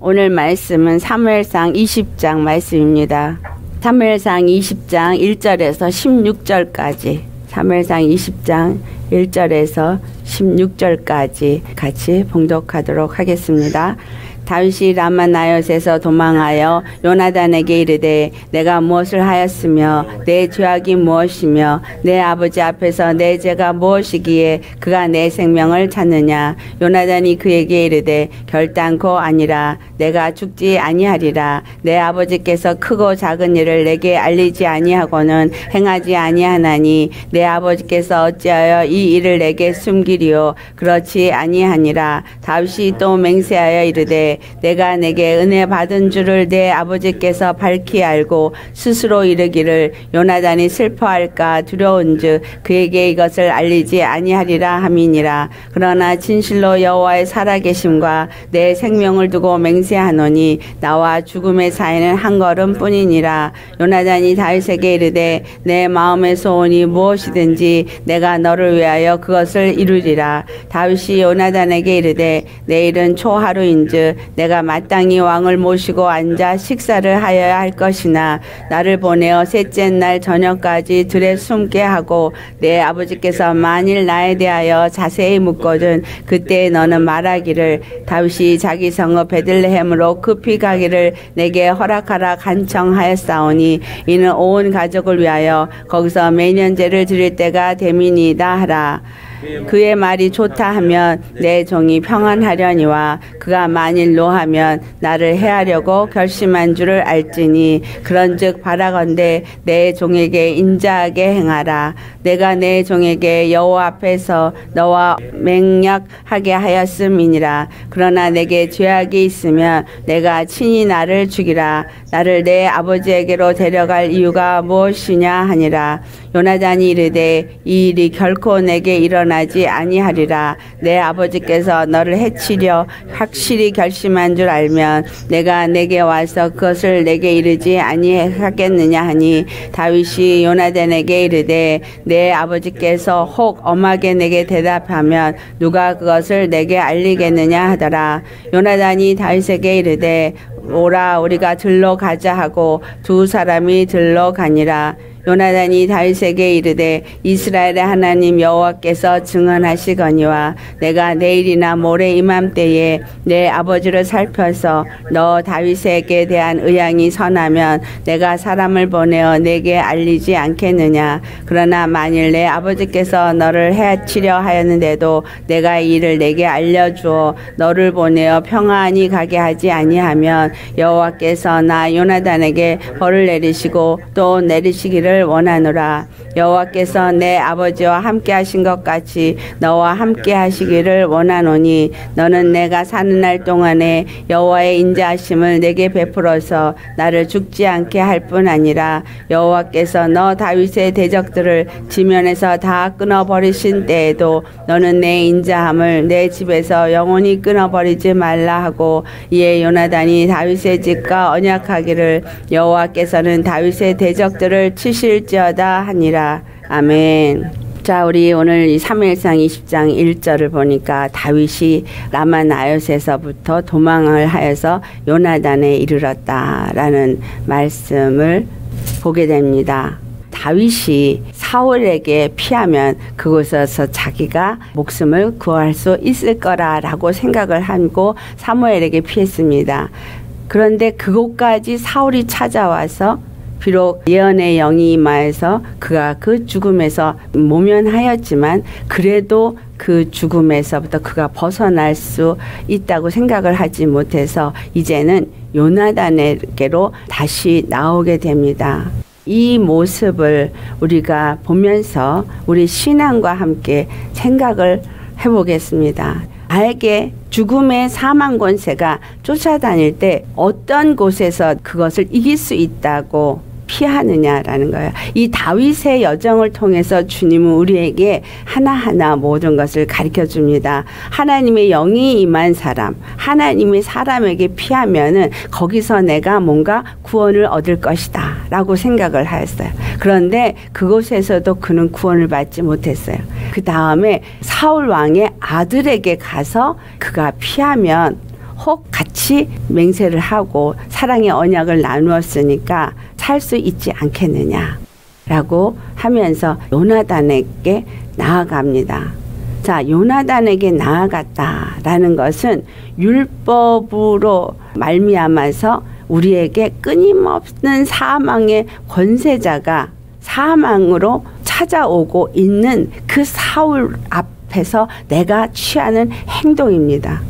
오늘 말씀은 사무엘상 20장 말씀입니다. 사무엘상 20장 1절에서 16절까지 사무엘상 20장 1절에서 16절까지 같이 봉독하도록 하겠습니다. 다윗이 라마 나엿에서 도망하여 요나단에게 이르되 내가 무엇을 하였으며 내 죄악이 무엇이며 내 아버지 앞에서 내 죄가 무엇이기에 그가 내 생명을 찾느냐? 요나단이 그에게 이르되 결단코 아니라 내가 죽지 아니하리라. 내 아버지께서 크고 작은 일을 내게 알리지 아니하고는 행하지 아니하나니 내 아버지께서 어찌하여 이 일을 내게 숨기리요 그렇지 아니하니라. 다윗이 또 맹세하여 이르되 내가 내게 은혜 받은 줄을 내 아버지께서 밝히 알고 스스로 이르기를 요나단이 슬퍼할까? 두려운즉 그에게 이것을 알리지 아니하리라 함이니라. 그러나 진실로 여호와의 살아계심과 내 생명을 두고 맹세하노니 나와 죽음의 사이는 한 걸음뿐이니라. 요나단이 다윗에게 이르되 내 마음의 소원이 무엇이든지 내가 너를 위하여 그것을 이루리라. 다윗이 요나단에게 이르되 내일은 초하루인즉 내가 마땅히 왕을 모시고 앉아 식사를 하여야 할 것이나 나를 보내어 셋째 날 저녁까지 들에 숨게 하고 내 아버지께서 만일 나에 대하여 자세히 묻거든 그때 너는 말하기를 다윗이 자기 성읍 베들레헴으로 급히 가기를 내게 허락하라 간청하였사오니 이는 온 가족을 위하여 거기서 매년제를 드릴 때가 되민이다 하라 그의 말이 좋다 하면 내 종이 평안하려니와 그가 만일 노하면 나를 해하려고 결심한 줄을 알지니 그런즉 바라건대 내 종에게 인자하게 행하라. 내가 내 종에게 여호와 앞에서 너와 맹약하게 하였음이니라. 그러나 내게 죄악이 있으면 내가 친히 나를 죽이라. 나를 내 아버지에게로 데려갈 이유가 무엇이냐 하니라. 요나단이 이르되 이 일이 결코 내게 일어나 지 아니하리라. 내 아버지께서 너를 해치려 확실히 결심한 줄 알면 내가 내게 와서 그것을 내게 이르지 아니하겠느냐 하니 다윗이 요나단에게 이르되 내 아버지께서 혹 엄하게 내게 대답하면 누가 그것을 내게 알리겠느냐 하더라. 요나단이 다윗에게 이르되 오라 우리가 들러 가자 하고 두 사람이 들러 가니라 요나단이 다윗에게 이르되 이스라엘의 하나님 여호와께서 증언하시거니와 내가 내일이나 모레 이맘때에 내 아버지를 살펴서 너 다윗에게 대한 의향이 선하면 내가 사람을 보내어 내게 알리지 않겠느냐? 그러나 만일 내 아버지께서 너를 해치려 하였는데도 내가 이를 내게 알려주어 너를 보내어 평안히 가게 하지 아니하면 여호와께서 나 요나단에게 벌을 내리시고 또 내리시기를 원하노라 여호와께서 내 아버지와 함께 하신 것 같이 너와 함께 하시기를 원하노니 너는 내가 사는 날 동안에 여호와의 인자하심을 내게 베풀어서 나를 죽지 않게 할 뿐 아니라 여호와께서 너 다윗의 대적들을 지면에서 다 끊어 버리신 때에도 너는 내 인자함을 내 집에서 영원히 끊어 버리지 말라 하고 이에 요나단이 다윗의 집과 언약하기를 여호와께서는 다윗의 대적들을 치시 주실지어다 하니라. 아멘. 자, 우리 오늘 이 사무엘상 20장 1절을 보니까 다윗이 라마나엿에서부터 도망을 하여서 요나단에 이르렀다라는 말씀을 보게 됩니다. 다윗이 사울에게 피하면 그곳에서 자기가 목숨을 구할 수 있을 거라라고 생각을 하고 사무엘에게 피했습니다. 그런데 그곳까지 사울이 찾아와서 비록 예언의 영이 임하여서 그가 그 죽음에서 모면하였지만 그래도 그 죽음에서부터 그가 벗어날 수 있다고 생각을 하지 못해서 이제는 요나단에게로 다시 나오게 됩니다. 이 모습을 우리가 보면서 우리 신앙과 함께 생각을 해보겠습니다. 나에게 죽음의 사망 권세가 쫓아다닐 때 어떤 곳에서 그것을 이길 수 있다고 피하느냐라는 거예요. 이 다윗의 여정을 통해서 주님은 우리에게 하나하나 모든 것을 가르쳐 줍니다. 하나님의 영이 임한 사람, 하나님의 사람에게 피하면은 거기서 내가 뭔가 구원을 얻을 것이다. 라고 생각을 하였어요. 그런데 그곳에서도 그는 구원을 받지 못했어요. 그 다음에 사울 왕의 아들에게 가서 그가 피하면 혹 같이 맹세를 하고 사랑의 언약을 나누었으니까 살 수 있지 않겠느냐. 라고 하면서 요나단에게 나아갑니다. 자, 요나단에게 나아갔다라는 것은 율법으로 말미암아서 우리에게 끊임없는 사망의 권세자가 사망으로 찾아오고 있는 그 사울 앞에서 내가 취하는 행동입니다.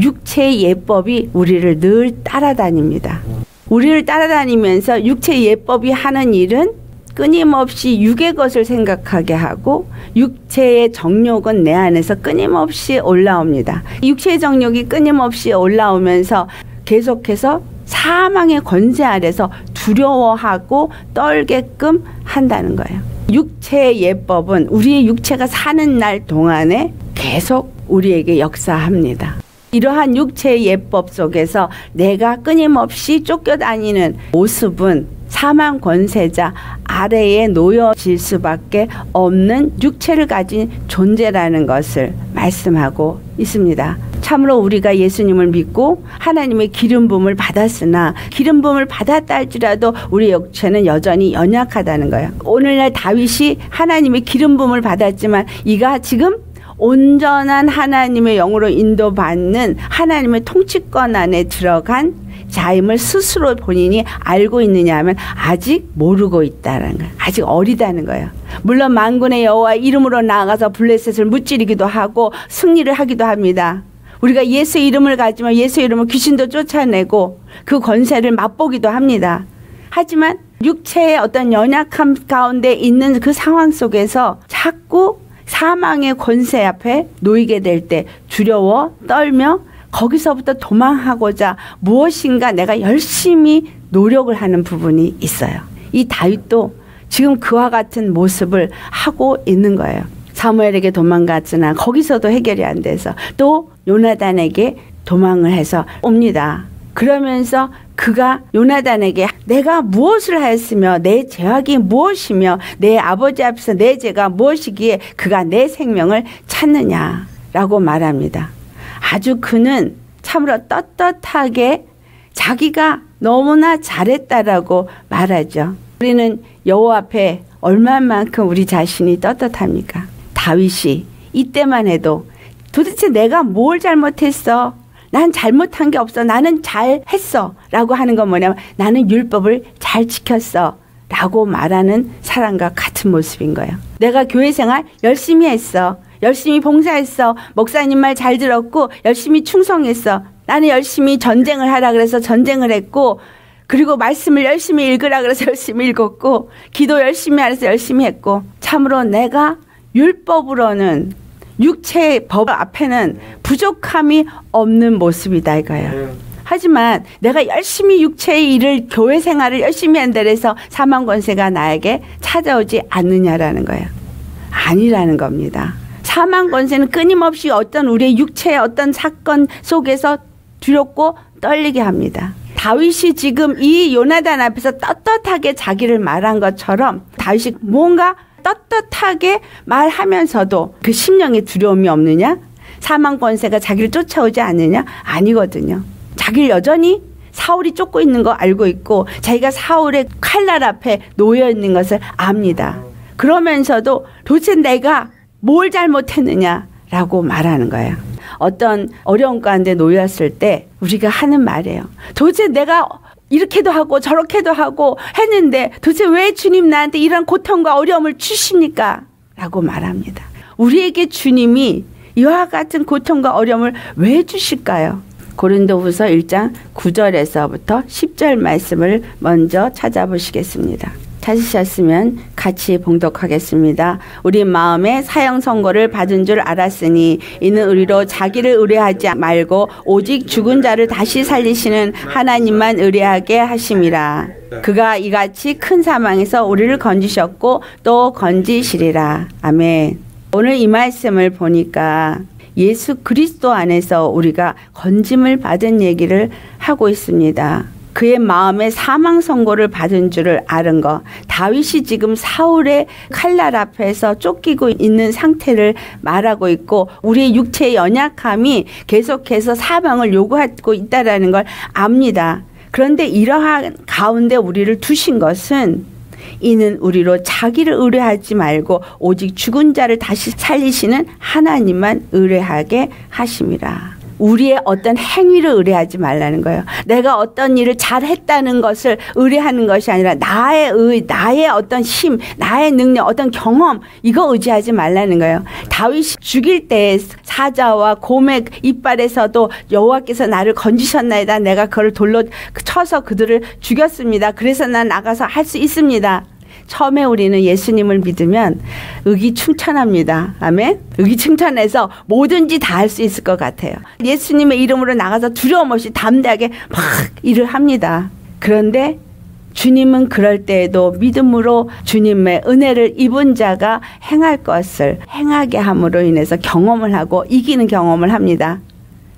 육체의 예법이 우리를 늘 따라다닙니다. 우리를 따라다니면서 육체의 예법이 하는 일은 끊임없이 육의 것을 생각하게 하고 육체의 정욕은 내 안에서 끊임없이 올라옵니다. 육체의 정욕이 끊임없이 올라오면서 계속해서 사망의 권세 아래서 두려워하고 떨게끔 한다는 거예요. 육체의 예법은 우리의 육체가 사는 날 동안에 계속 우리에게 역사합니다. 이러한 육체의 예법 속에서 내가 끊임없이 쫓겨다니는 모습은 사망 권세자 아래에 놓여질 수밖에 없는 육체를 가진 존재라는 것을 말씀하고 있습니다. 참으로 우리가 예수님을 믿고 하나님의 기름 부음을 받았으나 기름 부음을 받았다 할지라도 우리 육체는 여전히 연약하다는 거예요. 오늘날 다윗이 하나님의 기름 부음을 받았지만 이가 지금 온전한 하나님의 영으로 인도받는 하나님의 통치권 안에 들어간 자임을 스스로 본인이 알고 있느냐 하면 아직 모르고 있다는 거예요. 아직 어리다는 거예요. 물론 만군의 여호와 이름으로 나아가서 블레셋을 무찌르기도 하고 승리를 하기도 합니다. 우리가 예수 이름을 가지면 예수 이름을 귀신도 쫓아내고 그 권세를 맛보기도 합니다. 하지만 육체의 어떤 연약함 가운데 있는 그 상황 속에서 자꾸 사망의 권세 앞에 놓이게 될 때 두려워 떨며 거기서부터 도망하고자 무엇인가 내가 열심히 노력을 하는 부분이 있어요. 이 다윗도 지금 그와 같은 모습을 하고 있는 거예요. 사무엘에게 도망갔으나 거기서도 해결이 안 돼서 또 요나단에게 도망을 해서 옵니다. 그러면서 그가 요나단에게 내가 무엇을 하였으며 내 죄악이 무엇이며 내 아버지 앞에서 내 죄가 무엇이기에 그가 내 생명을 찾느냐라고 말합니다. 아주 그는 참으로 떳떳하게 자기가 너무나 잘했다라고 말하죠. 우리는 여호와 앞에 얼마만큼 우리 자신이 떳떳합니까? 다윗이 이때만 해도 도대체 내가 뭘 잘못했어? 난 잘못한 게 없어. 나는 잘 했어. 라고 하는 건 뭐냐면 나는 율법을 잘 지켰어. 라고 말하는 사람과 같은 모습인 거예요. 내가 교회 생활 열심히 했어. 열심히 봉사했어. 목사님 말 잘 들었고 열심히 충성했어. 나는 열심히 전쟁을 하라 그래서 전쟁을 했고 그리고 말씀을 열심히 읽으라 그래서 열심히 읽었고 기도 열심히 하래서 열심히 했고 참으로 내가 율법으로는 육체의 법 앞에는 부족함이 없는 모습이다 이거예요. 하지만 내가 열심히 육체의 일을 교회 생활을 열심히 한다 해서 사망 권세가 나에게 찾아오지 않느냐라는 거예요. 아니라는 겁니다. 사망 권세는 끊임없이 어떤 우리의 육체의 어떤 사건 속에서 두렵고 떨리게 합니다. 다윗이 지금 이 요나단 앞에서 떳떳하게 자기를 말한 것처럼 다윗이 뭔가 떳떳하게 말하면서도 그 심령에 두려움이 없느냐? 사망 권세가 자기를 쫓아오지 않느냐? 아니거든요. 자기를 여전히 사울이 쫓고 있는 거 알고 있고 자기가 사울의 칼날 앞에 놓여 있는 것을 압니다. 그러면서도 도대체 내가 뭘 잘못했느냐라고 말하는 거예요. 어떤 어려운 가운데 놓였을 때 우리가 하는 말이에요. 도대체 내가 이렇게도 하고 저렇게도 하고 했는데 도대체 왜 주님 나한테 이런 고통과 어려움을 주십니까? 라고 말합니다. 우리에게 주님이 이와 같은 고통과 어려움을 왜 주실까요? 고린도후서 1장 9절에서부터 10절 말씀을 먼저 찾아보시겠습니다. 찾으셨으면 같이 봉독하겠습니다. 우리 마음에 사형 선고를 받은 줄 알았으니 이는 우리로 자기를 의뢰하지 말고 오직 죽은 자를 다시 살리시는 하나님만 의뢰하게 하심이라. 그가 이같이 큰 사망에서 우리를 건지셨고 또 건지시리라. 아멘. 오늘 이 말씀을 보니까 예수 그리스도 안에서 우리가 건짐을 받은 얘기를 하고 있습니다. 그의 마음에 사망 선고를 받은 줄을 아는 거. 다윗이 지금 사울의 칼날 앞에서 쫓기고 있는 상태를 말하고 있고 우리의 육체의 연약함이 계속해서 사망을 요구하고 있다라는 걸 압니다. 그런데 이러한 가운데 우리를 두신 것은 이는 우리로 자기를 의뢰하지 말고 오직 죽은 자를 다시 살리시는 하나님만 의뢰하게 하심이라. 우리의 어떤 행위를 의뢰하지 말라는 거예요. 내가 어떤 일을 잘했다는 것을 의뢰하는 것이 아니라 나의 의, 나의 어떤 힘, 나의 능력, 어떤 경험 이거 의지하지 말라는 거예요. 다윗이 죽일 때 사자와 곰의 이빨에서도 여호와께서 나를 건지셨나이다. 내가 그를 돌로 쳐서 그들을 죽였습니다. 그래서 난 나가서 할 수 있습니다. 처음에 우리는 예수님을 믿으면 의기충천합니다. 아멘. 의기충천해서 뭐든지 다 할 수 있을 것 같아요. 예수님의 이름으로 나가서 두려움 없이 담대하게 막 일을 합니다. 그런데 주님은 그럴 때에도 믿음으로 주님의 은혜를 입은 자가 행할 것을 행하게 함으로 인해서 경험을 하고 이기는 경험을 합니다.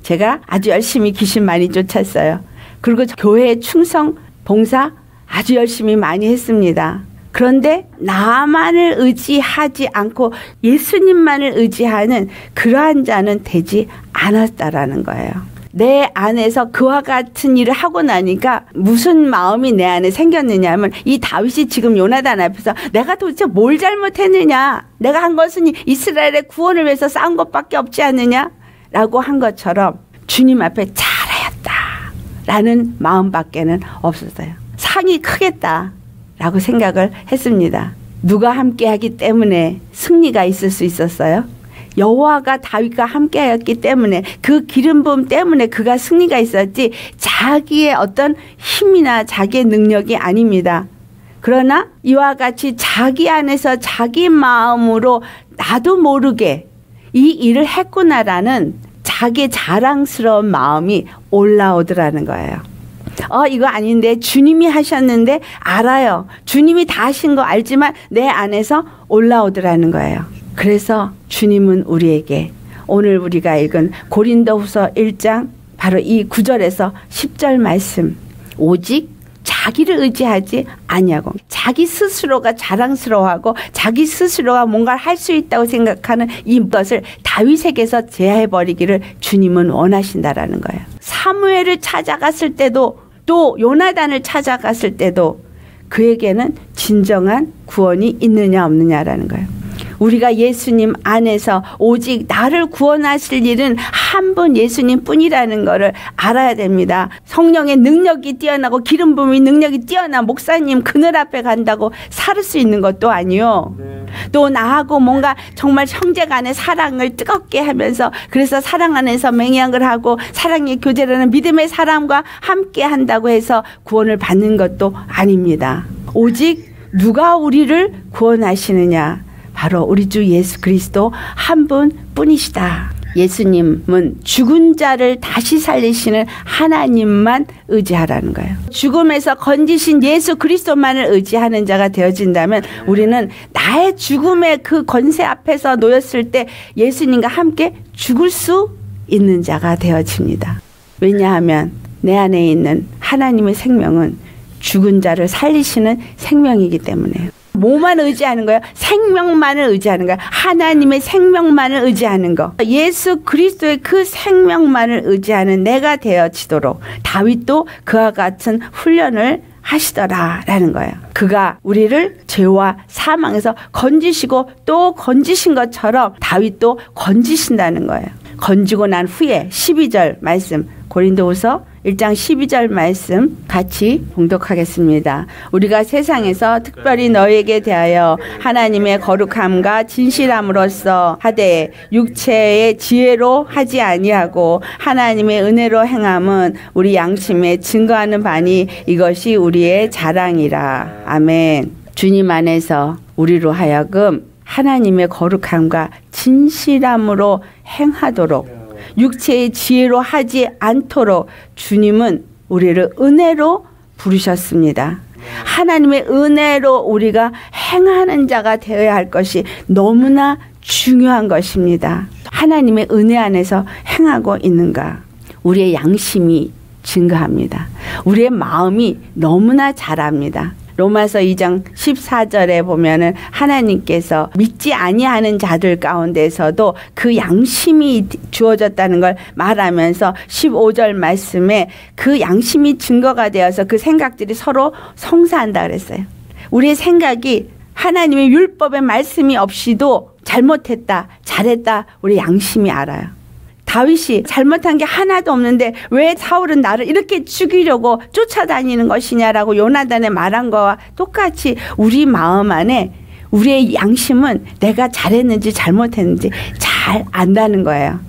제가 아주 열심히 귀신 많이 쫓았어요. 그리고 교회 충성 봉사 아주 열심히 많이 했습니다. 그런데 나만을 의지하지 않고 예수님만을 의지하는 그러한 자는 되지 않았다라는 거예요. 내 안에서 그와 같은 일을 하고 나니까 무슨 마음이 내 안에 생겼느냐 하면 이 다윗이 지금 요나단 앞에서 내가 도대체 뭘 잘못했느냐? 내가 한 것은 이스라엘의 구원을 위해서 싸운 것밖에 없지 않느냐? 라고 한 것처럼 주님 앞에 잘하였다 라는 마음밖에는 없었어요. 상이 크겠다 라고 생각을 했습니다. 누가 함께 하기 때문에 승리가 있을 수 있었어요? 여호와가 다윗과 함께하였기 때문에 그 기름 부음 때문에 그가 승리가 있었지 자기의 어떤 힘이나 자기의 능력이 아닙니다. 그러나 이와 같이 자기 안에서 자기 마음으로 나도 모르게 이 일을 했구나라는 자기 자랑스러운 마음이 올라오더라는 거예요. 어, 이거 아닌데 주님이 하셨는데 알아요. 주님이 다 하신 거 알지만 내 안에서 올라오더라는 거예요. 그래서 주님은 우리에게 오늘 우리가 읽은 고린도후서 1장 바로 이 9절에서 10절 말씀 오직 자기를 의지하지 아니하고 자기 스스로가 자랑스러워하고 자기 스스로가 뭔가를 할 수 있다고 생각하는 이것을 다윗에게서 제하해 버리기를 주님은 원하신다라는 거예요. 사무엘을 찾아갔을 때도 또 요나단을 찾아갔을 때도 그에게는 진정한 구원이 있느냐 없느냐라는 거예요. 우리가 예수님 안에서 오직 나를 구원하실 일은 한 분 예수님 뿐이라는 것을 알아야 됩니다. 성령의 능력이 뛰어나고 기름 부음이 능력이 뛰어난 목사님 그늘 앞에 간다고 살을 수 있는 것도 아니요. 네. 또 나하고 뭔가 정말 형제 간의 사랑을 뜨겁게 하면서 그래서 사랑 안에서 맹약을 하고 사랑의 교제라는 믿음의 사람과 함께 한다고 해서 구원을 받는 것도 아닙니다. 오직 누가 우리를 구원하시느냐? 바로 우리 주 예수 그리스도 한 분뿐이시다. 예수님은 죽은 자를 다시 살리시는 하나님만 의지하라는 거예요. 죽음에서 건지신 예수 그리스도만을 의지하는 자가 되어진다면 우리는 나의 죽음의 그 권세 앞에서 놓였을 때 예수님과 함께 죽을 수 있는 자가 되어집니다. 왜냐하면 내 안에 있는 하나님의 생명은 죽은 자를 살리시는 생명이기 때문에요. 뭐만 의지하는 거예요? 생명만을 의지하는 거예요. 하나님의 생명만을 의지하는 거. 예수 그리스도의 그 생명만을 의지하는 내가 되어지도록 다윗도 그와 같은 훈련을 하시더라라는 거예요. 그가 우리를 죄와 사망에서 건지시고 또 건지신 것처럼 다윗도 건지신다는 거예요. 건지고 난 후에 12절 말씀 고린도후서 1장 12절 말씀 같이 봉독하겠습니다. 우리가 세상에서 특별히 너에게 대하여 하나님의 거룩함과 진실함으로써 하되 육체의 지혜로 하지 아니하고 하나님의 은혜로 행함은 우리 양심에 증거하는 바니 이것이 우리의 자랑이라. 아멘. 주님 안에서 우리로 하여금 하나님의 거룩함과 진실함으로 행하도록 육체의 지혜로 하지 않도록 주님은 우리를 은혜로 부르셨습니다. 하나님의 은혜로 우리가 행하는 자가 되어야 할 것이 너무나 중요한 것입니다. 하나님의 은혜 안에서 행하고 있는가? 우리의 양심이 증거합니다. 우리의 마음이 너무나 잘합니다. 로마서 2장 14절에 보면은 하나님께서 믿지 아니하는 자들 가운데서도 그 양심이 주어졌다는 걸 말하면서 15절 말씀에 그 양심이 증거가 되어서 그 생각들이 서로 성사한다 그랬어요. 우리의 생각이 하나님의 율법의 말씀이 없이도 잘못했다, 잘했다, 우리 양심이 알아요. 다윗이 잘못한 게 하나도 없는데 왜 사울은 나를 이렇게 죽이려고 쫓아다니는 것이냐라고 요나단의 말한 거와 똑같이 우리 마음 안에 우리의 양심은 내가 잘했는지 잘못했는지 잘 안다는 거예요.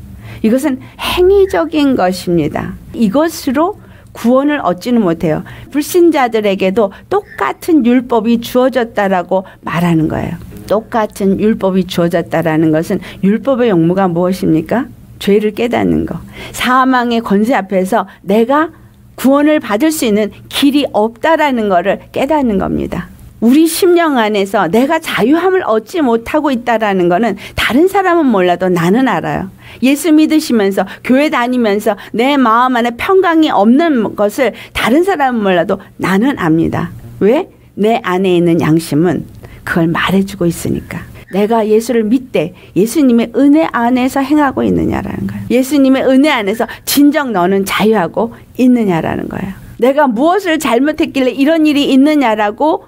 이것은 행위적인 것입니다. 이것으로 구원을 얻지는 못해요. 불신자들에게도 똑같은 율법이 주어졌다라고 말하는 거예요. 똑같은 율법이 주어졌다라는 것은 율법의 용무가 무엇입니까? 죄를 깨닫는 거. 사망의 권세 앞에서 내가 구원을 받을 수 있는 길이 없다라는 것을 깨닫는 겁니다. 우리 심령 안에서 내가 자유함을 얻지 못하고 있다라는 것은 다른 사람은 몰라도 나는 알아요. 예수 믿으시면서 교회 다니면서 내 마음 안에 평강이 없는 것을 다른 사람은 몰라도 나는 압니다. 왜? 내 안에 있는 양심은 그걸 말해주고 있으니까. 내가 예수를 믿되 예수님의 은혜 안에서 행하고 있느냐라는 거예요. 예수님의 은혜 안에서 진정 너는 자유하고 있느냐라는 거예요. 내가 무엇을 잘못했길래 이런 일이 있느냐라고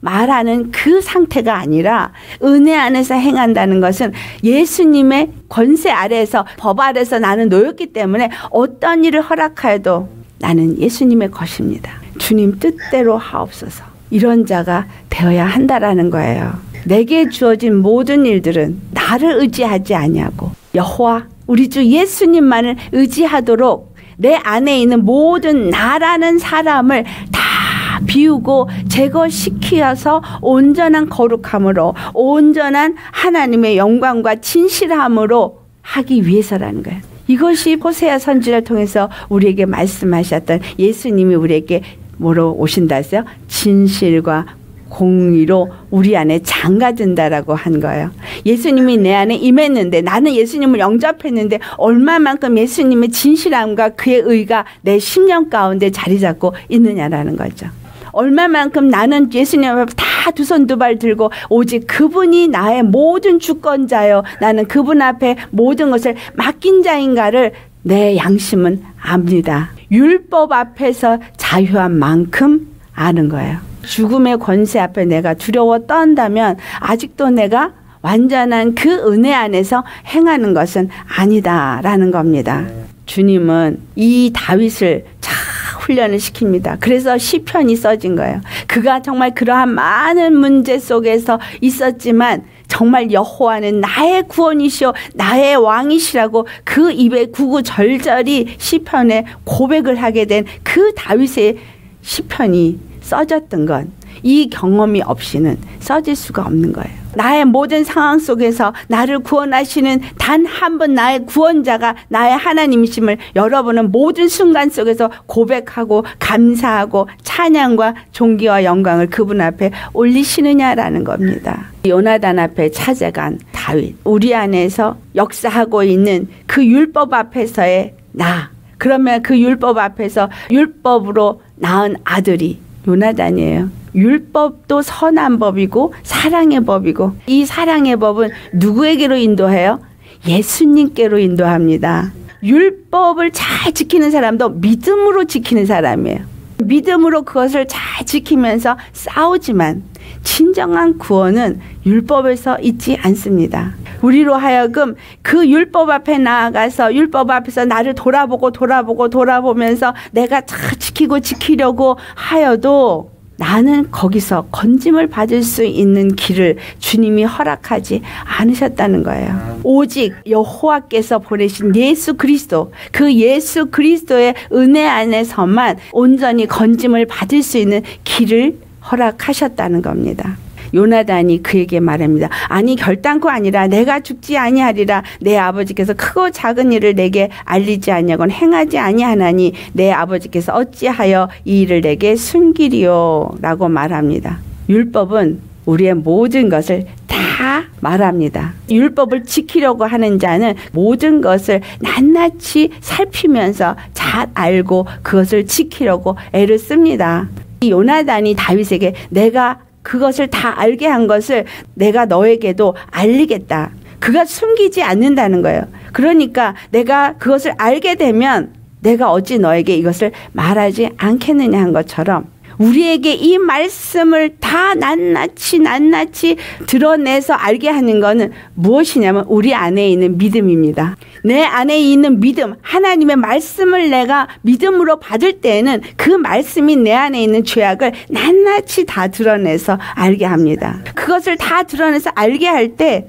말하는 그 상태가 아니라 은혜 안에서 행한다는 것은 예수님의 권세 아래에서 법 아래서 나는 놓였기 때문에 어떤 일을 허락하여도 나는 예수님의 것입니다. 주님 뜻대로 하옵소서. 이런 자가 되어야 한다라는 거예요. 내게 주어진 모든 일들은 나를 의지하지 아니하고 여호와 우리 주 예수님만을 의지하도록 내 안에 있는 모든 나라는 사람을 다 비우고 제거시키어서 온전한 거룩함으로 온전한 하나님의 영광과 진실함으로 하기 위해서라는 거예요. 이것이 호세아 선지를 통해서 우리에게 말씀하셨던 예수님이 우리에게 뭐로 오신다 했어요? 진실과 공의로 우리 안에 장가든다라고 한 거예요. 예수님이 내 안에 임했는데 나는 예수님을 영접했는데 얼마만큼 예수님의 진실함과 그의 의가 내 심령 가운데 자리 잡고 있느냐라는 거죠. 얼마만큼 나는 예수님 앞에 다 두 손 두 발 들고 오직 그분이 나의 모든 주권자요. 나는 그분 앞에 모든 것을 맡긴 자인가를 내 양심은 압니다. 율법 앞에서 자유한 만큼 아는 거예요. 죽음의 권세 앞에 내가 두려워 떤다면 아직도 내가 완전한 그 은혜 안에서 행하는 것은 아니다라는 겁니다. 주님은 이 다윗을 잘 훈련을 시킵니다. 그래서 시편이 써진 거예요. 그가 정말 그러한 많은 문제 속에서 있었지만 정말 여호와는 나의 구원이시오 나의 왕이시라고 그 입에 구구절절히 시편에 고백을 하게 된 그 다윗의 시편이 써졌던 건 이 경험이 없이는 써질 수가 없는 거예요. 나의 모든 상황 속에서 나를 구원하시는 단 한 분 나의 구원자가 나의 하나님이심을 여러분은 모든 순간 속에서 고백하고 감사하고 찬양과 존귀와 영광을 그분 앞에 올리시느냐라는 겁니다. 요나단 앞에 찾아간 다윗, 우리 안에서 역사하고 있는 그 율법 앞에서의 나. 그러면 그 율법 앞에서 율법으로 낳은 아들이 요나단이에요. 율법도 선한 법이고 사랑의 법이고 이 사랑의 법은 누구에게로 인도해요? 예수님께로 인도합니다. 율법을 잘 지키는 사람도 믿음으로 지키는 사람이에요. 믿음으로 그것을 잘 지키면서 싸우지만 진정한 구원은 율법에서 있지 않습니다. 우리로 하여금 그 율법 앞에 나아가서 율법 앞에서 나를 돌아보고 돌아보고 돌아보면서 내가 잘 지키고 지키려고 하여도 나는 거기서 건짐을 받을 수 있는 길을 주님이 허락하지 않으셨다는 거예요. 오직 여호와께서 보내신 예수 그리스도 그 예수 그리스도의 은혜 안에서만 온전히 건짐을 받을 수 있는 길을 허락하셨다는 겁니다. 요나단이 그에게 말합니다. 아니 결단코 아니라 내가 죽지 아니하리라 내 아버지께서 크고 작은 일을 내게 알리지 아니하건 행하지 아니하나니 내 아버지께서 어찌하여 이 일을 내게 숨기리요라고 말합니다. 율법은 우리의 모든 것을 다 말합니다. 율법을 지키려고 하는 자는 모든 것을 낱낱이 살피면서 잘 알고 그것을 지키려고 애를 씁니다. 요나단이 다윗에게 내가 그것을 다 알게 한 것을 내가 너에게도 알리겠다. 그가 숨기지 않는다는 거예요. 그러니까 내가 그것을 알게 되면 내가 어찌 너에게 이것을 말하지 않겠느냐 한 것처럼 우리에게 이 말씀을 다 낱낱이 낱낱이 드러내서 알게 하는 것은 무엇이냐면 우리 안에 있는 믿음입니다. 내 안에 있는 믿음, 하나님의 말씀을 내가 믿음으로 받을 때에는 그 말씀이 내 안에 있는 죄악을 낱낱이 다 드러내서 알게 합니다. 그것을 다 드러내서 알게 할 때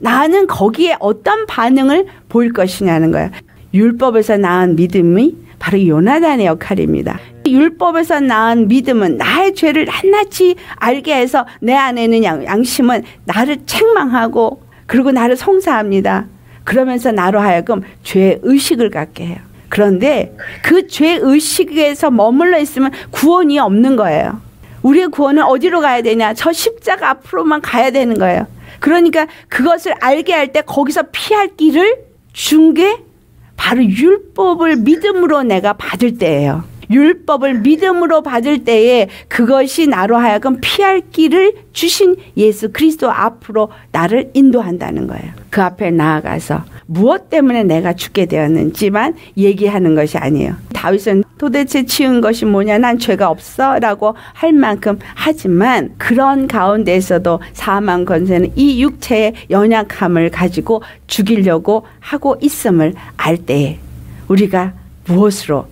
나는 거기에 어떤 반응을 보일 것이냐는 거야. 율법에서 낳은 믿음이 바로 요나단의 역할입니다. 율법에서 낳은 믿음은 나의 죄를 낱낱이 알게 해서 내 안에 있는 양심은 나를 책망하고 그리고 나를 송사합니다. 그러면서 나로 하여금 죄 의식을 갖게 해요. 그런데 그 죄 의식에서 머물러 있으면 구원이 없는 거예요. 우리의 구원은 어디로 가야 되냐? 저 십자가 앞으로만 가야 되는 거예요. 그러니까 그것을 알게 할 때 거기서 피할 길을 준 게 바로 율법을 믿음으로 내가 받을 때예요. 율법을 믿음으로 받을 때에 그것이 나로 하여금 피할 길을 주신 예수 그리스도 앞으로 나를 인도한다는 거예요. 그 앞에 나아가서 무엇 때문에 내가 죽게 되었는지만 얘기하는 것이 아니에요. 다윗은 도대체 치운 것이 뭐냐 난 죄가 없어 라고 할 만큼 하지만 그런 가운데서도 사망 권세는 이 육체의 연약함을 가지고 죽이려고 하고 있음을 알 때에 우리가 무엇으로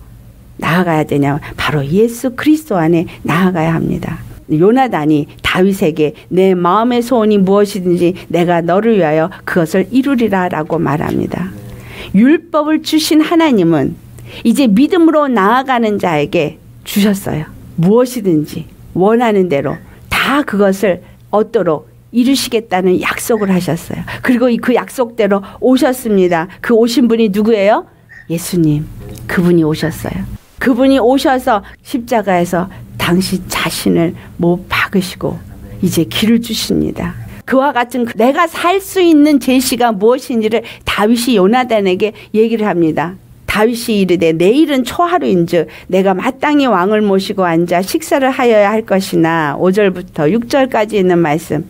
나아가야 되냐? 바로 예수 그리스도 안에 나아가야 합니다. 요나단이 다윗에게 내 마음의 소원이 무엇이든지 내가 너를 위하여 그것을 이루리라라고 말합니다. 율법을 주신 하나님은 이제 믿음으로 나아가는 자에게 주셨어요. 무엇이든지 원하는 대로 다 그것을 얻도록 이루시겠다는 약속을 하셨어요. 그리고 그 약속대로 오셨습니다. 그 오신 분이 누구예요? 예수님. 그분이 오셨어요. 그분이 오셔서 십자가에서 당신 자신을 못 박으시고 이제 길을 주십니다. 그와 같은 그 내가 살 수 있는 제시가 무엇인지를 다윗이 요나단에게 얘기를 합니다. 다윗이 이르되 내일은 초하루인즉 내가 마땅히 왕을 모시고 앉아 식사를 하여야 할 것이나 5절부터 6절까지 있는 말씀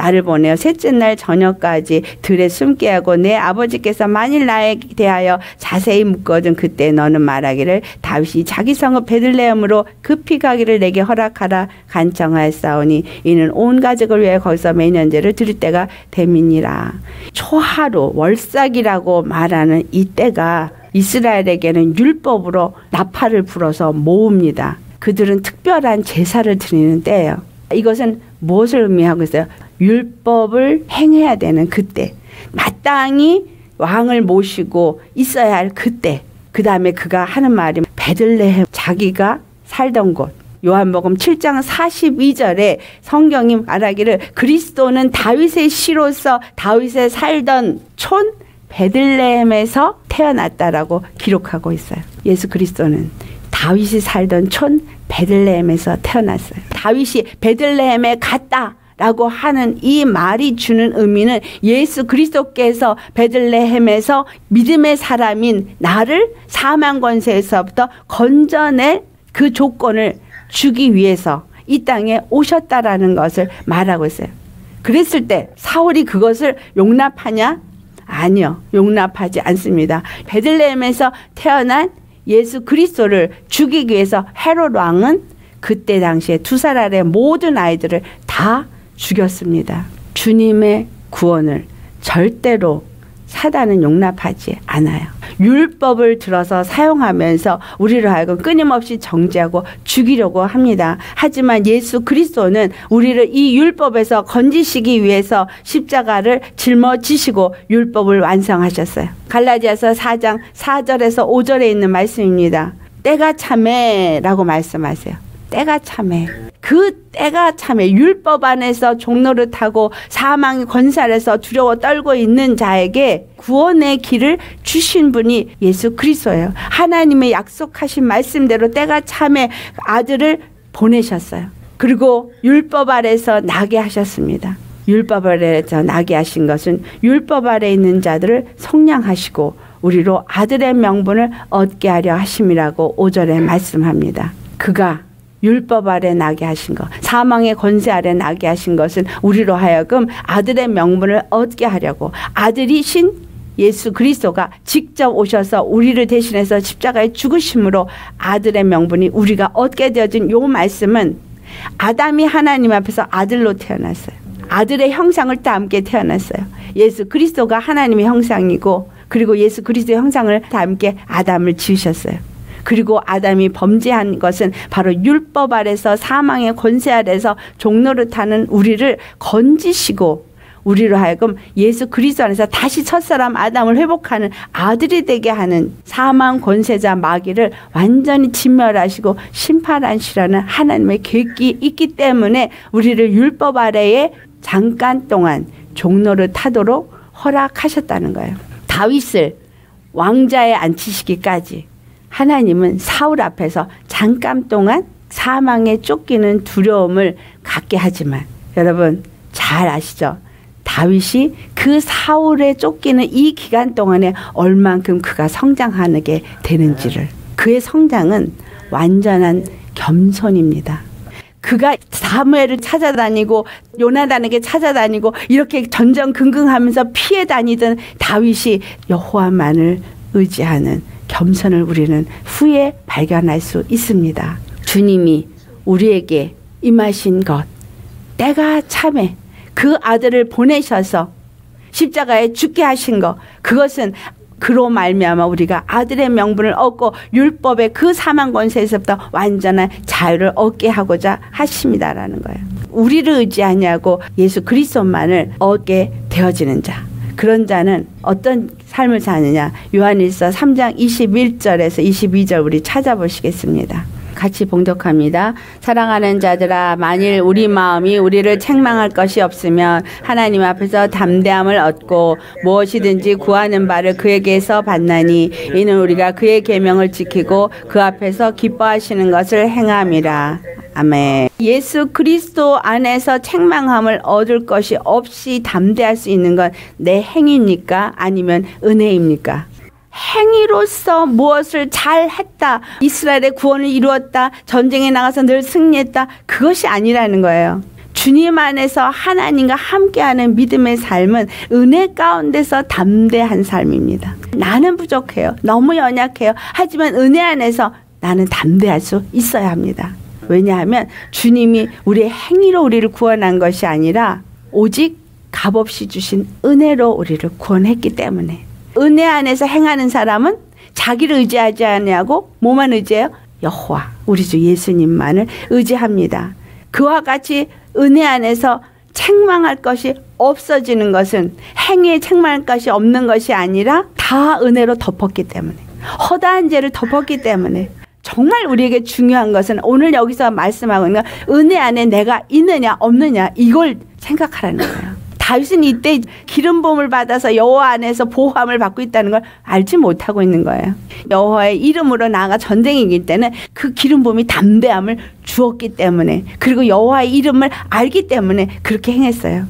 나를 보내어 셋째 날 저녁까지 들에 숨게 하고 내 아버지께서 만일 나에 대하여 자세히 묻거든 그때 너는 말하기를 다윗이 자기 성읍 베들레헴으로 급히 가기를 내게 허락하라 간청하였사오니 이는 온 가족을 위해 거기서 매년제를 드릴 때가 됨이니라 초하루 월삭이라고 말하는 이 때가 이스라엘에게는 율법으로 나팔을 불어서 모읍니다. 그들은 특별한 제사를 드리는 때예요. 이것은 무엇을 의미하고 있어요? 율법을 행해야 되는 그때 마땅히 왕을 모시고 있어야 할 그때 그 다음에 그가 하는 말이 베들레헴 자기가 살던 곳 요한복음 7장 42절에 성경이 말하기를 그리스도는 다윗의 시로서 다윗의 살던 촌 베들레헴에서 태어났다라고 기록하고 있어요. 예수 그리스도는 다윗이 살던 촌 베들레헴에서 태어났어요. 다윗이 베들레헴에 갔다. 라고 하는 이 말이 주는 의미는 예수 그리스도께서 베들레헴에서 믿음의 사람인 나를 사망 권세에서부터 건져낼 그 조건을 주기 위해서 이 땅에 오셨다라는 것을 말하고 있어요. 그랬을 때 사울이 그것을 용납하냐? 아니요. 용납하지 않습니다. 베들레헴에서 태어난 예수 그리스도를 죽이기 위해서 헤롯 왕은 그때 당시에 두 살 아래 모든 아이들을 다 죽였습니다. 주님의 구원을 절대로 사단은 용납하지 않아요. 율법을 들어서 사용하면서 우리를 하여금 끊임없이 정죄하고 죽이려고 합니다. 하지만 예수 그리스도는 우리를 이 율법에서 건지시기 위해서 십자가를 짊어지시고 율법을 완성하셨어요. 갈라디아서 4장 4절에서 5절에 있는 말씀입니다. 때가 참해라고 말씀하세요. 때가 참해. 그 때가 참에 율법 안에서 종로를 타고 사망의 권살에서 두려워 떨고 있는 자에게 구원의 길을 주신 분이 예수 그리스도예요. 하나님의 약속하신 말씀대로 때가 참에 아들을 보내셨어요. 그리고 율법 아래서 나게 하셨습니다. 율법 아래서 나게 하신 것은 율법 아래 있는 자들을 성량하시고 우리로 아들의 명분을 얻게 하려 하심이라고 5절에 말씀합니다. 그가 율법 아래 나게 하신 것, 사망의 권세 아래 나게 하신 것은 우리로 하여금 아들의 명분을 얻게 하려고 아들이신 예수 그리스도가 직접 오셔서 우리를 대신해서 십자가에 죽으심으로 아들의 명분이 우리가 얻게 되어진 요 말씀은 아담이 하나님 앞에서 아들로 태어났어요. 아들의 형상을 담게 태어났어요. 예수 그리스도가 하나님의 형상이고 그리고 예수 그리스도의 형상을 담게 아담을 지으셨어요. 그리고 아담이 범죄한 것은 바로 율법 아래서 사망의 권세 아래서 종로를 타는 우리를 건지시고 우리로 하여금 예수 그리스도 안에서 다시 첫사람 아담을 회복하는 아들이 되게 하는 사망 권세자 마귀를 완전히 진멸하시고 심판하시라는 하나님의 계획이 있기 때문에 우리를 율법 아래에 잠깐 동안 종로를 타도록 허락하셨다는 거예요. 다윗을 왕자에 앉히시기까지 하나님은 사울 앞에서 잠깐 동안 사망에 쫓기는 두려움을 갖게 하지만 여러분 잘 아시죠? 다윗이 그 사울에 쫓기는 이 기간 동안에 얼만큼 그가 성장하게 되는지를 그의 성장은 완전한 겸손입니다. 그가 사무엘을 찾아다니고 요나단에게 찾아다니고 이렇게 전전긍긍하면서 피해 다니던 다윗이 여호와만을 의지하는 겸손을 우리는 후에 발견할 수 있습니다. 주님이 우리에게 임하신 것 때가 참에 그 아들을 보내셔서 십자가에 죽게 하신 것 그것은 그로 말미암아 우리가 아들의 명분을 얻고 율법의 그 사망 권세에서부터 완전한 자유를 얻게 하고자 하십니다라는 거예요. 우리를 의지하냐고 예수 그리스도만을 얻게 되어지는 자. 그런 자는 어떤 삶을 사느냐. 요한일서 3장 21절에서 22절 우리 찾아보시겠습니다. 같이 봉독합니다. 사랑하는 자들아 만일 우리 마음이 우리를 책망할 것이 없으면 하나님 앞에서 담대함을 얻고 무엇이든지 구하는 바를 그에게서 받나니 이는 우리가 그의 계명을 지키고 그 앞에서 기뻐하시는 것을 행함이라. 아멘. 예수 그리스도 안에서 책망함을 얻을 것이 없이 담대할 수 있는 건 내 행위입니까? 아니면 은혜입니까? 행위로서 무엇을 잘 했다. 이스라엘의 구원을 이루었다. 전쟁에 나가서 늘 승리했다. 그것이 아니라는 거예요. 주님 안에서 하나님과 함께하는 믿음의 삶은 은혜 가운데서 담대한 삶입니다. 나는 부족해요. 너무 연약해요. 하지만 은혜 안에서 나는 담대할 수 있어야 합니다. 왜냐하면 주님이 우리의 행위로 우리를 구원한 것이 아니라 오직 값없이 주신 은혜로 우리를 구원했기 때문에 은혜 안에서 행하는 사람은 자기를 의지하지 않냐고 뭐만 의지해요? 여호와 우리 주 예수님만을 의지합니다. 그와 같이 은혜 안에서 책망할 것이 없어지는 것은 행위에 책망할 것이 없는 것이 아니라 다 은혜로 덮었기 때문에 허다한 죄를 덮었기 때문에 정말 우리에게 중요한 것은 오늘 여기서 말씀하고 있는 은혜 안에 내가 있느냐 없느냐 이걸 생각하라는 거예요. 다윗은 이때 기름 부음을 받아서 여호와 안에서 보호함을 받고 있다는 걸 알지 못하고 있는 거예요. 여호와의 이름으로 나아가 전쟁이 이길 때는 그 기름 부음이 담대함을 주었기 때문에 그리고 여호와의 이름을 알기 때문에 그렇게 행했어요.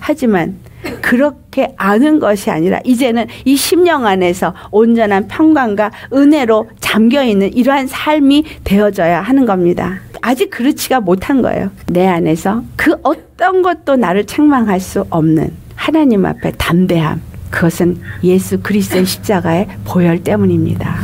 하지만 그렇게 아는 것이 아니라 이제는 이 심령 안에서 온전한 평강과 은혜로 잠겨 있는 이러한 삶이 되어져야 하는 겁니다. 아직 그렇지가 못한 거예요. 내 안에서 그 어떤 것도 나를 책망할 수 없는 하나님 앞에 담대함. 그것은 예수 그리스도의 십자가의 보혈 때문입니다.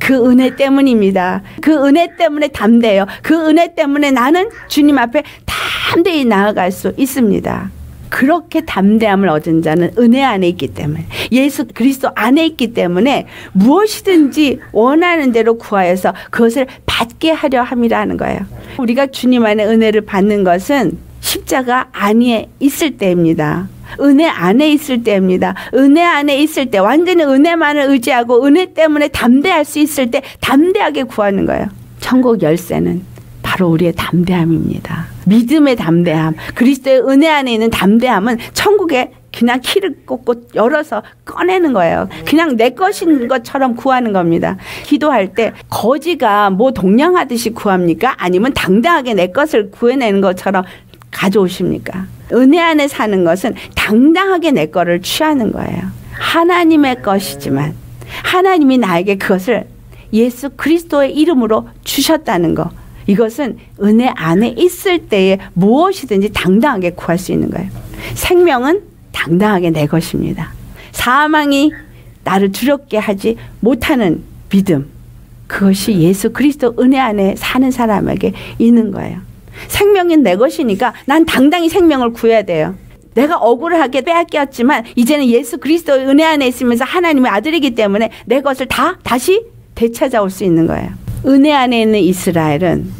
그 은혜 때문입니다. 그 은혜 때문에 담대해요. 그 은혜 때문에 나는 주님 앞에 담대히 나아갈 수 있습니다. 그렇게 담대함을 얻은 자는 은혜 안에 있기 때문에 예수 그리스도 안에 있기 때문에 무엇이든지 원하는 대로 구하여서 그것을 받게 하려 함이라는 거예요. 우리가 주님 안에 은혜를 받는 것은 십자가 안에 있을 때입니다. 은혜 안에 있을 때입니다. 은혜 안에 있을 때 완전히 은혜만을 의지하고 은혜 때문에 담대할 수 있을 때 담대하게 구하는 거예요. 천국 열쇠는 바로 우리의 담대함입니다. 믿음의 담대함, 그리스도의 은혜 안에 있는 담대함은 천국의 그냥 키를 꽂고 열어서 꺼내는 거예요. 그냥 내 것인 것처럼 구하는 겁니다. 기도할 때 거지가 뭐 동냥하듯이 구합니까? 아니면 당당하게 내 것을 구해내는 것처럼 가져오십니까? 은혜 안에 사는 것은 당당하게 내 거를 취하는 거예요. 하나님의 것이지만 하나님이 나에게 그것을 예수 그리스도의 이름으로 주셨다는 거. 이것은 은혜 안에 있을 때에 무엇이든지 당당하게 구할 수 있는 거예요. 생명은 당당하게 내 것입니다. 사망이 나를 두렵게 하지 못하는 믿음. 그것이 예수 그리스도 은혜 안에 사는 사람에게 있는 거예요. 생명은 내 것이니까 난 당당히 생명을 구해야 돼요. 내가 억울하게 빼앗겼지만 이제는 예수 그리스도의 은혜 안에 있으면서 하나님의 아들이기 때문에 내 것을 다 다시 되찾아올 수 있는 거예요. 은혜 안에 있는 이스라엘은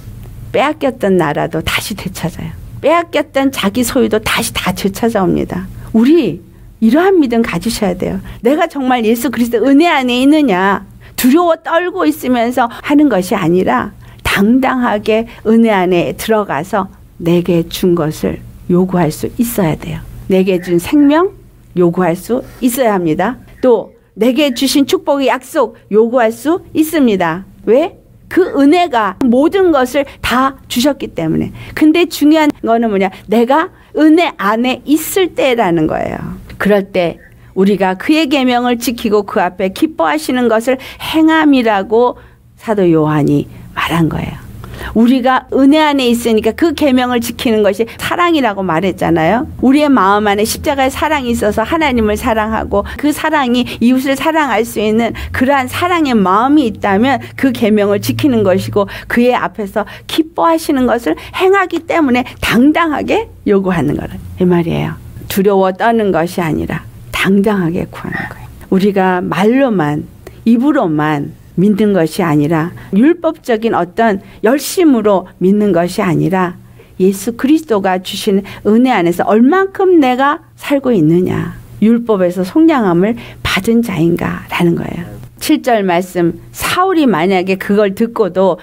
빼앗겼던 나라도 다시 되찾아요. 빼앗겼던 자기 소유도 다시 다 되찾아옵니다. 우리 이러한 믿음 가지셔야 돼요. 내가 정말 예수 그리스도 은혜 안에 있느냐 두려워 떨고 있으면서 하는 것이 아니라 당당하게 은혜 안에 들어가서 내게 준 것을 요구할 수 있어야 돼요. 내게 준 생명 요구할 수 있어야 합니다. 또 내게 주신 축복의 약속 요구할 수 있습니다. 왜? 그 은혜가 모든 것을 다 주셨기 때문에. 근데 중요한 거는 뭐냐? 내가 은혜 안에 있을 때라는 거예요. 그럴 때 우리가 그의 계명을 지키고 그 앞에 기뻐하시는 것을 행함이라고 사도 요한이 말한 거예요. 우리가 은혜 안에 있으니까 그 계명을 지키는 것이 사랑이라고 말했잖아요. 우리의 마음 안에 십자가의 사랑이 있어서 하나님을 사랑하고 그 사랑이 이웃을 사랑할 수 있는 그러한 사랑의 마음이 있다면 그 계명을 지키는 것이고 그의 앞에서 기뻐하시는 것을 행하기 때문에 당당하게 요구하는 거라 이 말이에요. 두려워 떠는 것이 아니라 당당하게 구하는 거예요. 우리가 말로만 입으로만 믿는 것이 아니라 율법적인 어떤 열심으로 믿는 것이 아니라 예수 그리스도가 주신 은혜 안에서 얼만큼 내가 살고 있느냐. 율법에서 속량함을 받은 자인가라는 거예요. 7절 말씀 사울이 만약에 그걸 듣고도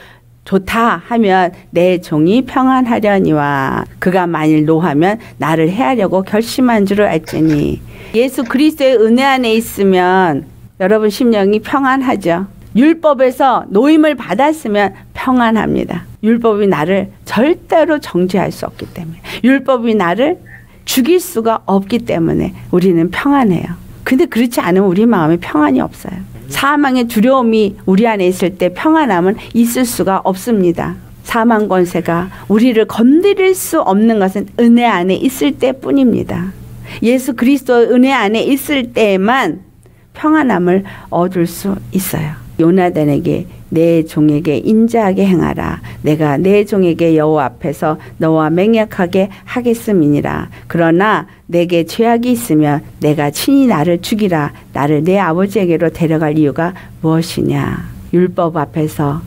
좋다 하면 내 종이 평안하려니와 그가 만일 노하면 나를 해하려고 결심한 줄을 알지니 예수 그리스도의 은혜 안에 있으면 여러분 심령이 평안하죠. 율법에서 노임을 받았으면 평안합니다. 율법이 나를 절대로 정죄할 수 없기 때문에 율법이 나를 죽일 수가 없기 때문에 우리는 평안해요. 근데 그렇지 않으면 우리 마음에 평안이 없어요. 사망의 두려움이 우리 안에 있을 때 평안함은 있을 수가 없습니다. 사망 권세가 우리를 건드릴 수 없는 것은 은혜 안에 있을 때뿐입니다. 예수 그리스도의 은혜 안에 있을 때만 평안함을 얻을 수 있어요. 요나단에게 내 종에게 인자하게 행하라. 내가 내 종에게 여호와 앞에서 너와 맹약하게 하겠음이니라. 그러나 내게 죄악이 있으면 내가 친히 나를 죽이라. 나를 내 아버지에게로 데려갈 이유가 무엇이냐. 율법 앞에서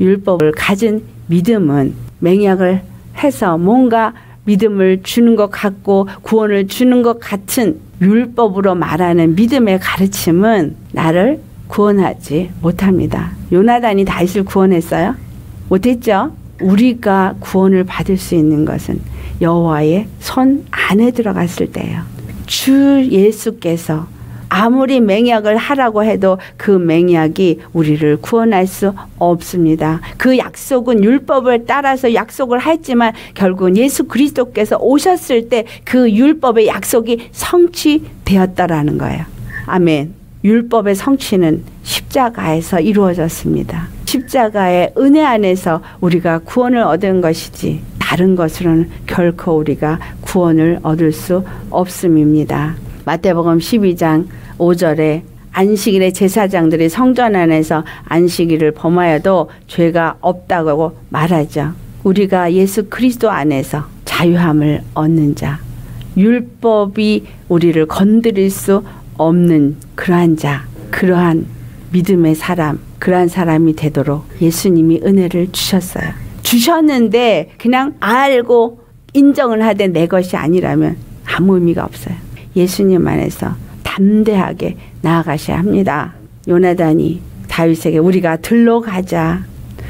율법을 가진 믿음은 맹약을 해서 뭔가 믿음을 주는 것 같고 구원을 주는 것 같은 율법으로 말하는 믿음의 가르침은 나를 구원하지 못합니다. 요나단이 다윗을 구원했어요? 못했죠. 우리가 구원을 받을 수 있는 것은 여호와의 손 안에 들어갔을 때예요. 주 예수께서 아무리 맹약을 하라고 해도 그 맹약이 우리를 구원할 수 없습니다. 그 약속은 율법을 따라서 약속을 했지만 결국은 예수 그리스도께서 오셨을 때 그 율법의 약속이 성취되었다라는 거예요. 아멘. 율법의 성취는 십자가에서 이루어졌습니다. 십자가의 은혜 안에서 우리가 구원을 얻은 것이지 다른 것으로는 결코 우리가 구원을 얻을 수 없음입니다. 마태복음 12장 5절에 안식일에 제사장들이 성전 안에서 안식일을 범하여도 죄가 없다고 말하죠. 우리가 예수 그리스도 안에서 자유함을 얻는 자, 율법이 우리를 건드릴 수 없는 그러한 자, 그러한 믿음의 사람, 그러한 사람이 되도록 예수님이 은혜를 주셨어요. 주셨는데 그냥 알고 인정을 하되 내 것이 아니라면 아무 의미가 없어요. 예수님 안에서 담대하게 나아가셔야 합니다. 요나단이 다윗에게 우리가 들러 가자.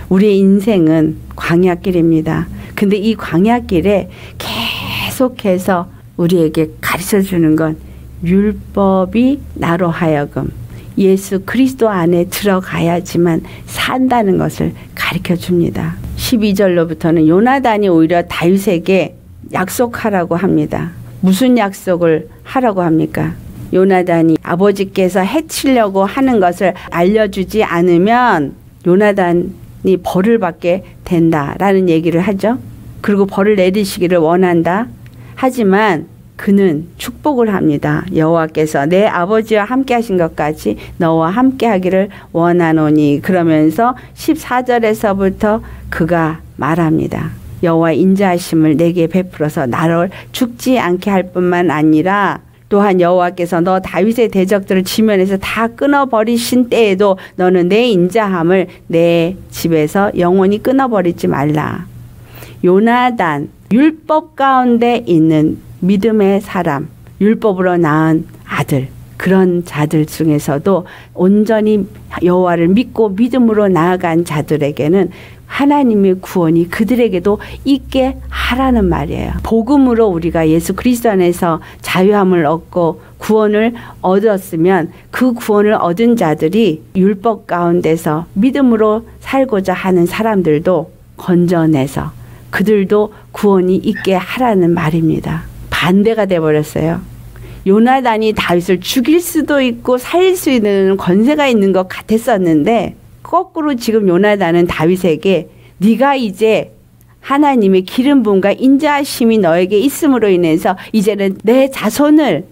우리의 인생은 광야길입니다. 근데 이 광야길에 계속해서 우리에게 가르쳐 주는 건 율법이 나로 하여금 예수 그리스도 안에 들어가야지만 산다는 것을 가르쳐 줍니다. 12절로부터는 요나단이 오히려 다윗에게 약속하라고 합니다. 무슨 약속을 하라고 합니까? 요나단이 아버지께서 해치려고 하는 것을 알려주지 않으면 요나단이 벌을 받게 된다라는 얘기를 하죠. 그리고 벌을 내리시기를 원한다. 하지만 그는 축복을 합니다. 여호와께서 내 아버지와 함께 하신 것까지 너와 함께 하기를 원하노니 그러면서 14절에서부터 그가 말합니다. 여호와 인자하심을 내게 베풀어서 나를 죽지 않게 할 뿐만 아니라 또한 여호와께서 너 다윗의 대적들을 지면에서 다 끊어버리신 때에도 너는 내 인자함을 내 집에서 영원히 끊어버리지 말라. 요나단 율법 가운데 있는 믿음의 사람, 율법으로 낳은 아들, 그런 자들 중에서도 온전히 여호와를 믿고 믿음으로 나아간 자들에게는 하나님의 구원이 그들에게도 있게 하라는 말이에요. 복음으로 우리가 예수 그리스도 안에서 자유함을 얻고 구원을 얻었으면 그 구원을 얻은 자들이 율법 가운데서 믿음으로 살고자 하는 사람들도 건져내서 그들도 구원이 있게 하라는 말입니다. 반대가 돼 버렸어요. 요나단이 다윗을 죽일 수도 있고 살릴 수 있는 권세가 있는 것 같았었는데 거꾸로 지금 요나단은 다윗에게 네가 이제 하나님의 기름 부음과 인자하심이 너에게 있음으로 인해서 이제는 내 자손을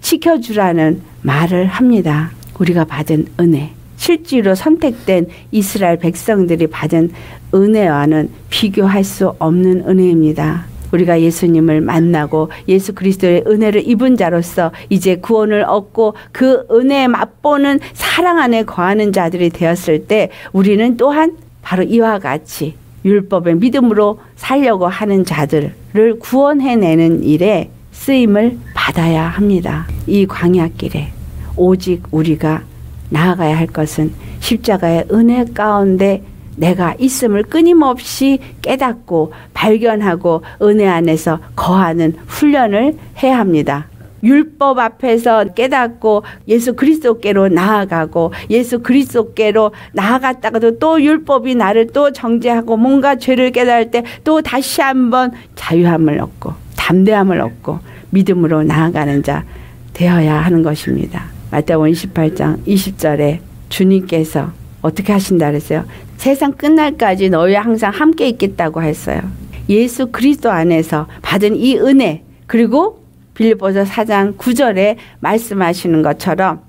지켜주라는 말을 합니다. 우리가 받은 은혜. 실제로 선택된 이스라엘 백성들이 받은 은혜와는 비교할 수 없는 은혜입니다. 우리가 예수님을 만나고 예수 그리스도의 은혜를 입은 자로서 이제 구원을 얻고 그 은혜에 맛보는 사랑 안에 거하는 자들이 되었을 때 우리는 또한 바로 이와 같이 율법의 믿음으로 살려고 하는 자들을 구원해내는 일에 쓰임을 받아야 합니다. 이 광야길에 오직 우리가 나아가야 할 것은 십자가의 은혜 가운데 내가 있음을 끊임없이 깨닫고 발견하고 은혜 안에서 거하는 훈련을 해야 합니다. 율법 앞에서 깨닫고 예수 그리스도께로 나아가고 예수 그리스도께로 나아갔다가도 또 율법이 나를 또 정죄하고 뭔가 죄를 깨달을 때 또 다시 한번 자유함을 얻고 담대함을 얻고 믿음으로 나아가는 자 되어야 하는 것입니다. 마태복음 28장 20절에 주님께서 어떻게 하신다 그랬어요? 세상 끝날까지 너희와 항상 함께 있겠다고 했어요. 예수 그리스도 안에서 받은 이 은혜 그리고 빌립보서 4장 9절에 말씀하시는 것처럼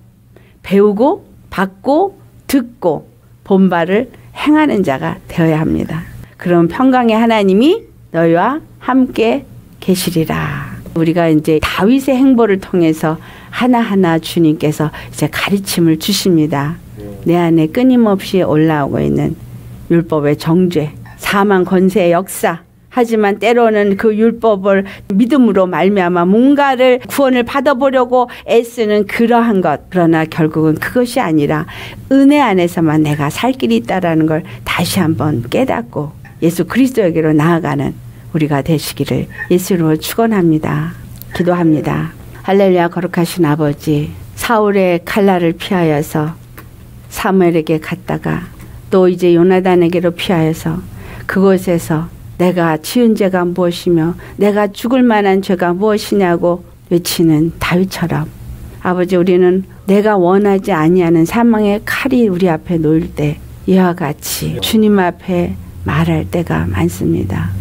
배우고 받고 듣고 본바를 행하는 자가 되어야 합니다. 그럼 평강의 하나님이 너희와 함께 계시리라. 우리가 이제 다윗의 행보를 통해서 하나하나 주님께서 이제 가르침을 주십니다. 내 안에 끊임없이 올라오고 있는 율법의 정죄, 사망 권세의 역사. 하지만 때로는 그 율법을 믿음으로 말미암아 뭔가를 구원을 받아보려고 애쓰는 그러한 것. 그러나 결국은 그것이 아니라 은혜 안에서만 내가 살 길이 있다라는 걸 다시 한번 깨닫고 예수 그리스도에게로 나아가는 우리가 되시기를 예수로 축원합니다. 기도합니다. 할렐루야 거룩하신 아버지 사울의 칼날을 피하여서 사무엘에게 갔다가 또 이제 요나단에게로 피하여서 그곳에서 내가 지은 죄가 무엇이며 내가 죽을 만한 죄가 무엇이냐고 외치는 다윗처럼 아버지 우리는 내가 원하지 아니하는 사망의 칼이 우리 앞에 놓일 때 이와 같이 주님 앞에 말할 때가 많습니다.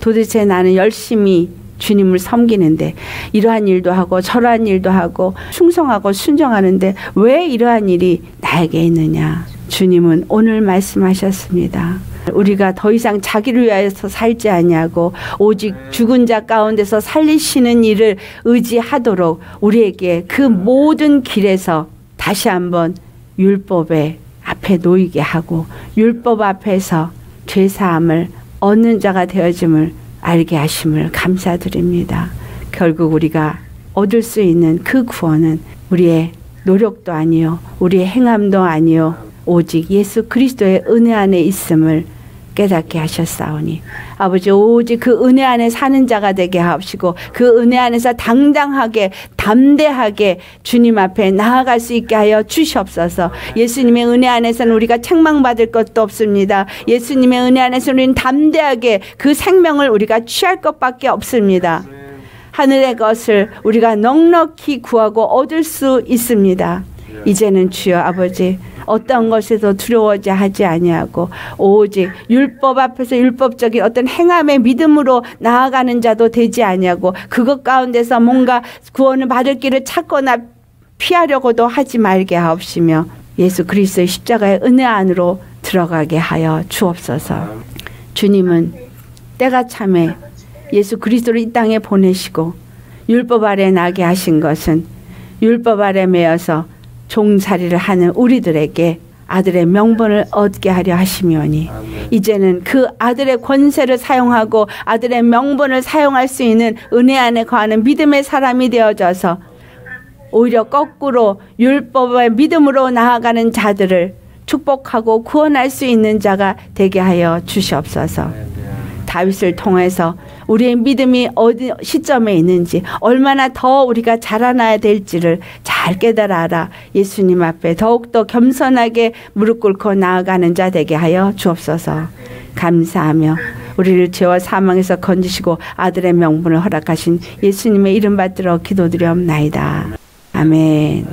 도대체 나는 열심히 주님을 섬기는데 이러한 일도 하고 저러한 일도 하고 충성하고 순종하는데 왜 이러한 일이 나에게 있느냐? 주님은 오늘 말씀하셨습니다. 우리가 더 이상 자기를 위하여서 살지 아니하고 오직 죽은 자 가운데서 살리시는 일을 의지하도록 우리에게 그 모든 길에서 다시 한번 율법의 앞에 놓이게 하고 율법 앞에서 죄 사함을 얻는 자가 되어짐을 알게 하심을 감사드립니다. 결국 우리가 얻을 수 있는 그 구원은 우리의 노력도 아니요, 우리의 행함도 아니요, 오직 예수 그리스도의 은혜 안에 있음을 깨닫게 하셨사오니. 아버지 오직 그 은혜 안에 사는 자가 되게 하옵시고 그 은혜 안에서 당당하게 담대하게 주님 앞에 나아갈 수 있게 하여 주시옵소서. 예수님의 은혜 안에서는 우리가 책망받을 것도 없습니다. 예수님의 은혜 안에서 우리는 담대하게 그 생명을 우리가 취할 것밖에 없습니다. 하늘의 것을 우리가 넉넉히 구하고 얻을 수 있습니다. 이제는 주여 아버지 어떤 것에도 두려워하지 하지 아니하고 오직 율법 앞에서 율법적인 어떤 행함의 믿음으로 나아가는 자도 되지 아니하고 그것 가운데서 뭔가 구원을 받을 길을 찾거나 피하려고도 하지 말게 하옵시며 예수 그리스도의 십자가의 은혜 안으로 들어가게 하여 주옵소서. 주님은 때가 참에 예수 그리스도를 이 땅에 보내시고 율법 아래 나게 하신 것은 율법 아래 매여서 종살이를 하는 우리들에게 아들의 명분을 얻게 하려 하시며니 이제는 그 아들의 권세를 사용하고 아들의 명분을 사용할 수 있는 은혜 안에 거하는 믿음의 사람이 되어져서 오히려 거꾸로 율법의 믿음으로 나아가는 자들을 축복하고 구원할 수 있는 자가 되게 하여 주시옵소서. 다윗을 통해서 우리의 믿음이 어디 시점에 있는지 얼마나 더 우리가 자라나야 될지를 잘 깨달아 알아 예수님 앞에 더욱더 겸손하게 무릎 꿇고 나아가는 자 되게 하여 주옵소서 감사하며 우리를 죄와 사망에서 건지시고 아들의 명분을 허락하신 예수님의 이름 받들어 기도드리옵나이다. 아멘.